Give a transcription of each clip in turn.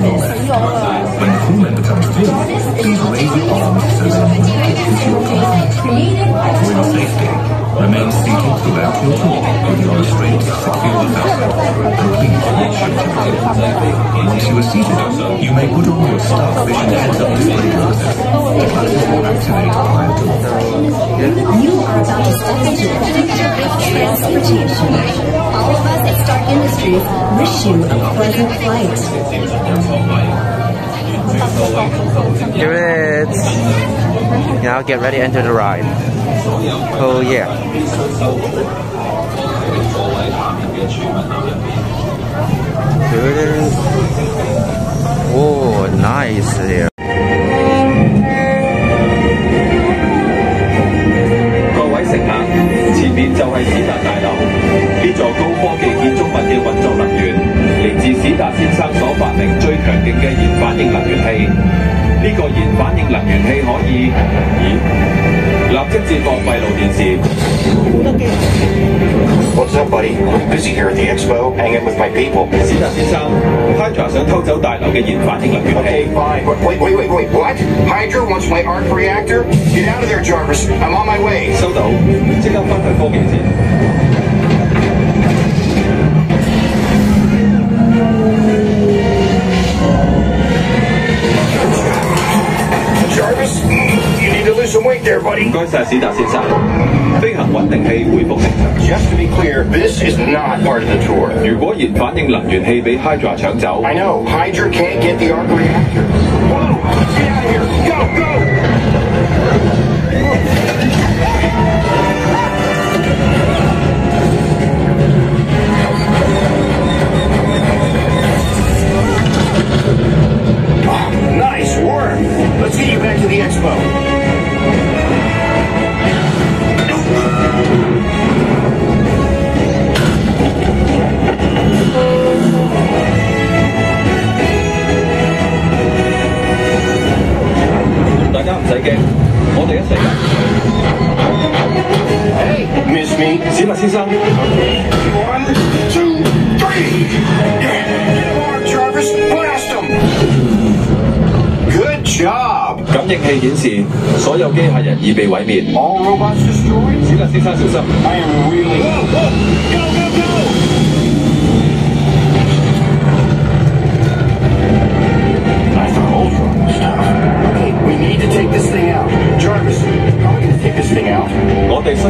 When the crewman becomes busy, please raise your arms so that you can push your command. Your safety, remain seated throughout your tour with your restraints securely fastened, and please reach your ticket. Once you are seated, you may put on your starfish heads-up display glasses. The glasses will activate prior to You are about to step into the future of transportation. All of us at Stark Industries wish you a pleasant flight. Here it is. Now get ready to enter the ride. Oh yeah. Here it is. Oh, nice here. 各史達先生所發明最強勁嘅熱反應能源器。呢、個熱反應能源器可以，咦？立即接駁閉路電視。What's up, buddy? Busy here at the expo, hanging with my people. 史達先生，Hydra 想偷走大樓嘅熱反應能源 Okay, 器。fine. Wait, wait, wait, wait, wait. What? Hydra wants my arc reactor? Get out of there, Jarvis. I'm on my way. 收到，即刻翻去科技展。some weight there, buddy. 唔该晒，史达先生。飞行稳定器回复正常。 Just to be clear, this is not part of the tour. 如果热反应能源器俾 Hydra 抢走， I know. Hydra can't get the arc reactor. Whoa! Get out of here! Go, go! Oh, nice work. Let's get you back to the expo. 大家唔使惊，我哋一齐㗎。 Hey, miss me. 史密先生， One, two, three. Get him on, Jarvis. Blast him. Good job. 感应器显示所有机械人已被毁灭。 All robots destroyed. 史密先生小心， I am really. Whoa, whoa. Go, go, go.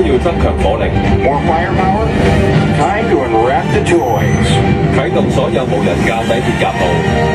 需要增強火力，More firepower? Time to unwrap the toys. 啟動所有無人駕駛鐵甲號。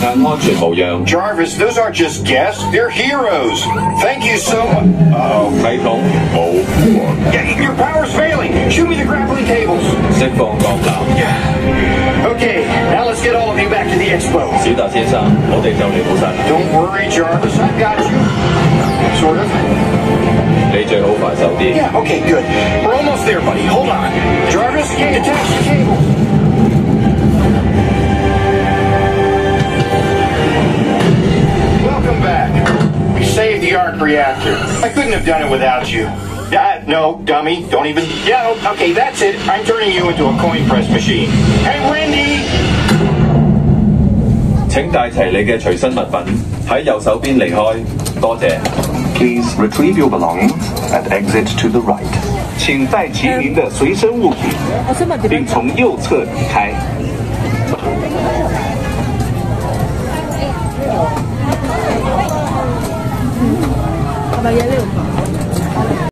所有乘客安全无恙。 Jarvis, those aren't just guests, they're heroes. Thank you so much. Uh-oh. 系统冇 Yeah, your power's failing. Shoot me the grappling cables. 释放钢缆。 Okay, now let's get all of you back to the expo. 史达先生，我哋就嚟到晒啦， Don't worry, Jarvis, I've got you. Sort of. 你最好快手啲。 Yeah, okay, good. We're almost there, buddy. Hold on. Jarvis, detach the cable. reactor. I couldn't have done it without you. Uh, no, dummy. Don't even. Yeah, okay, that's it. I'm turning you into a coin press machine. Hey, Wendy! 请带齐你嘅随身物品，喺右手边离开。多谢。 Please retrieve your belongings and exit to the right. 请带齐您的随身物品，我想问点并样从右侧离开。